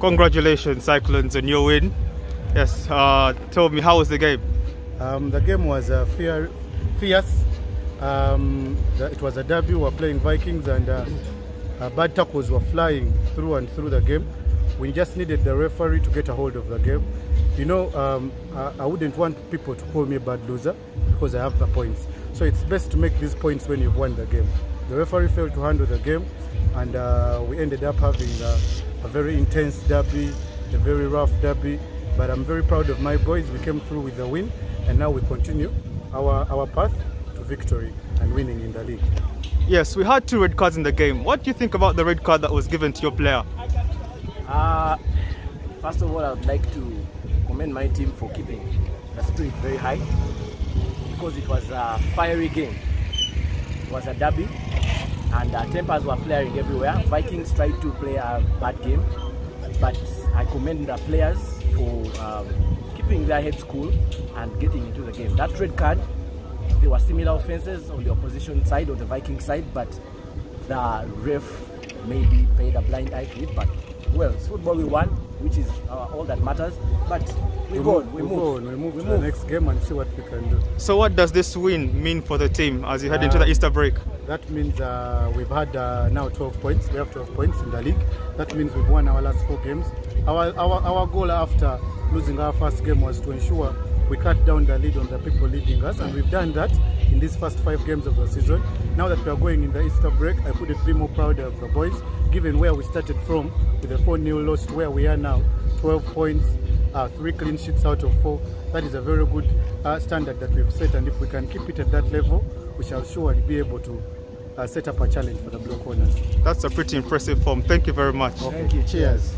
Congratulations, Cyclones, on your win. Yes, uh, tell me, how was the game? Um, the game was uh, fierce. Um, it was a derby. We were playing Vikings, and uh, uh, bad tackles were flying through and through the game. We just needed the referee to get a hold of the game. You know, um, I, I wouldn't want people to call me a bad loser because I have the points. So it's best to make these points when you've won the game. The referee failed to handle the game, and uh, we ended up having a, a very intense derby, a very rough derby. But I'm very proud of my boys. We came through with a win, and now we continue our, our path to victory and winning in the league. Yes, we had two red cards in the game. What do you think about the red card that was given to your player? Uh, first of all, I would like to commend my team for keeping the spirit very high because it was a fiery game. It was a derby and uh, tempers were flaring everywhere. Vikings tried to play a bad game, but I commend the players for um, keeping their heads cool and getting into the game. That red card, there were similar offenses on the opposition side, on the Viking side, but the ref maybe paid a blind eye to it. But well, it's football we won, which is uh, all that matters. But we, go on, we, we move. go on, we move We to move. the next game and see what we can do. So, what does this win mean for the team as you head into the Um, Easter break? That means uh, we've had uh, now 12 points. We have 12 points in the league. That means we've won our last four games. Our, our, our goal after losing our first game was to ensure we cut down the lead on the people leading us, and we've done that in these first five games of the season. Now that we are going in the Easter break, I couldn't be more proud of the boys, given where we started from with a 4 0 loss to where we are now 12 points, uh, three clean sheets out of four. That is a very good uh, standard that we've set, and if we can keep it at that level, we shall surely be able to uh, set up a challenge for the Blue Corners. That's a pretty impressive form. Thank you very much. Thank you. Cheers.